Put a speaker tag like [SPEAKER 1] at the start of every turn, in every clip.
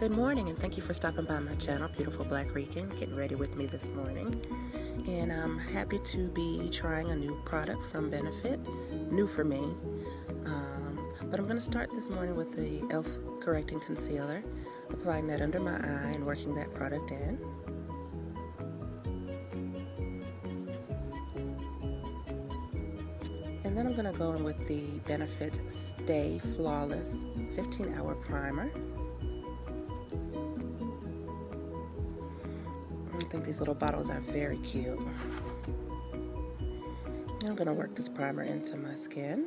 [SPEAKER 1] Good morning, and thank you for stopping by my channel, Beautiful Black Rican, getting ready with me this morning. And I'm happy to be trying a new product from Benefit, new for me. Um, but I'm going to start this morning with the e.l.f. Correcting Concealer, applying that under my eye and working that product in. And then I'm going to go in with the Benefit Stay Flawless 15 Hour Primer. Think these little bottles are very cute. I'm going to work this primer into my skin.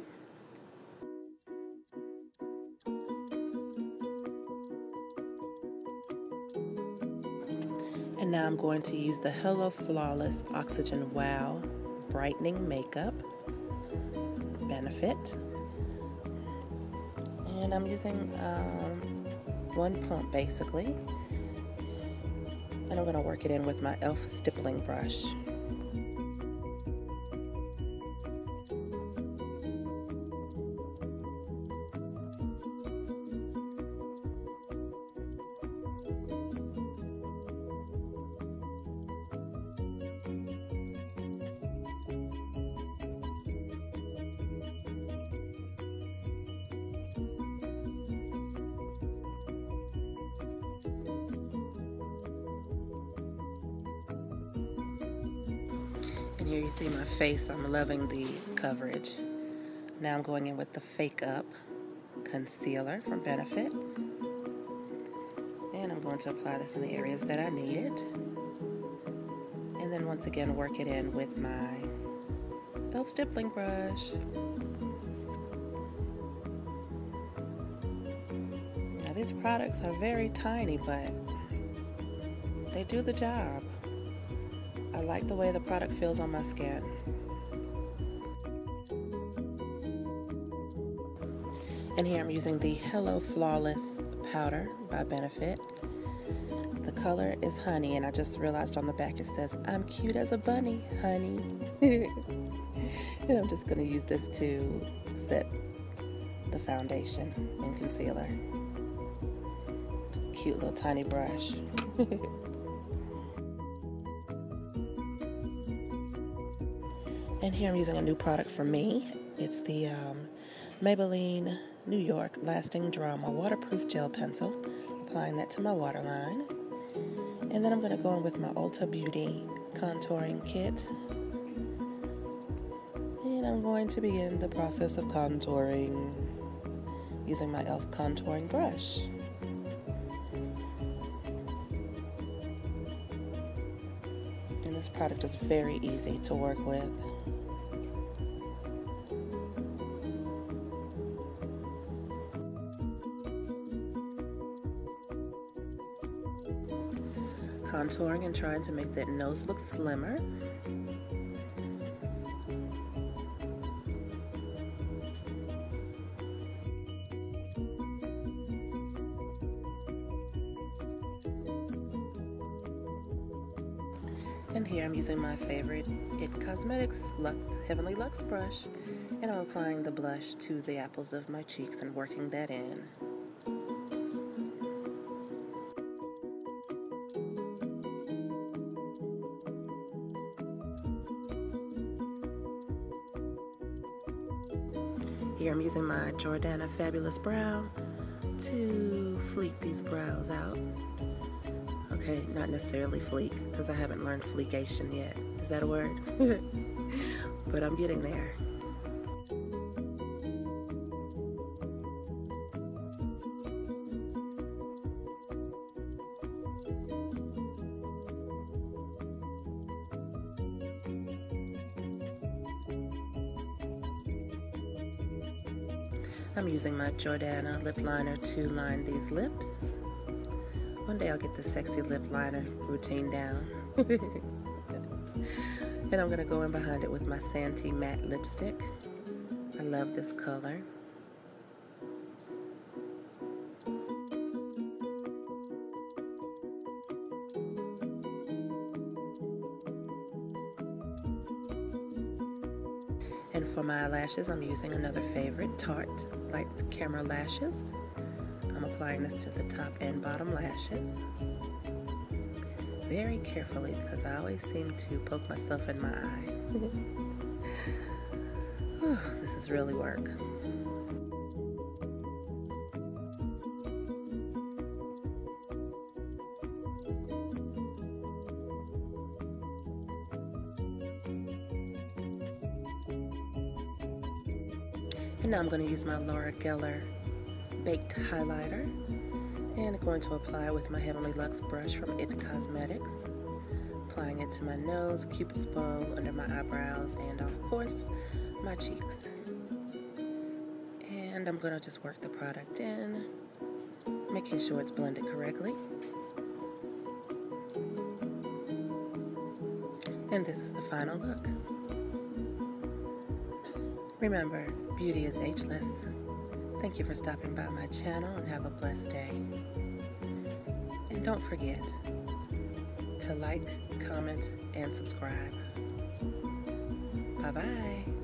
[SPEAKER 1] And now I'm going to use the Hello Flawless Oxygen Wow Brightening Makeup Benefit. And I'm using um, one pump basically and I'm to work it in with my e.l.f. stippling brush. Here you see my face. I'm loving the coverage. Now I'm going in with the Fake Up Concealer from Benefit. And I'm going to apply this in the areas that I need it. And then once again work it in with my e.l.f. stippling brush. Now these products are very tiny, but they do the job. I like the way the product feels on my skin. And here I'm using the Hello Flawless Powder by Benefit. The color is honey, and I just realized on the back it says, I'm cute as a bunny, honey. and I'm just going to use this to set the foundation and concealer. Cute little tiny brush. And here I'm using a new product for me. It's the um, Maybelline New York Lasting Drama Waterproof Gel Pencil. Applying that to my waterline. And then I'm going to go in with my Ulta Beauty Contouring Kit. And I'm going to begin the process of contouring using my e.l.f. contouring brush. And this product is very easy to work with. Contouring and trying to make that nose look slimmer. And here I'm using my favorite IT Cosmetics Lux Heavenly Luxe brush and I'm applying the blush to the apples of my cheeks and working that in. Here I'm using my Jordana Fabulous Brow to fleek these brows out. Okay, not necessarily fleek, because I haven't learned fleekation yet. Is that a word? but I'm getting there. I'm using my Jordana lip liner to line these lips. One day I'll get the sexy lip liner routine down. and I'm gonna go in behind it with my Santee matte lipstick. I love this color. And for my eyelashes, I'm using another favorite, Tarte Light Camera Lashes. I'm I'm applying this to the top and bottom lashes. Very carefully because I always seem to poke myself in my eye. this is really work. And now I'm going to use my Laura Geller Baked Highlighter and I'm going to apply with my Heavenly Luxe brush from IT Cosmetics. Applying it to my nose, cupid's bow, under my eyebrows, and of course, my cheeks. And I'm going to just work the product in, making sure it's blended correctly. And this is the final look. Remember, beauty is ageless. Thank you for stopping by my channel and have a blessed day. And don't forget to like, comment, and subscribe. Bye bye.